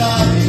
God.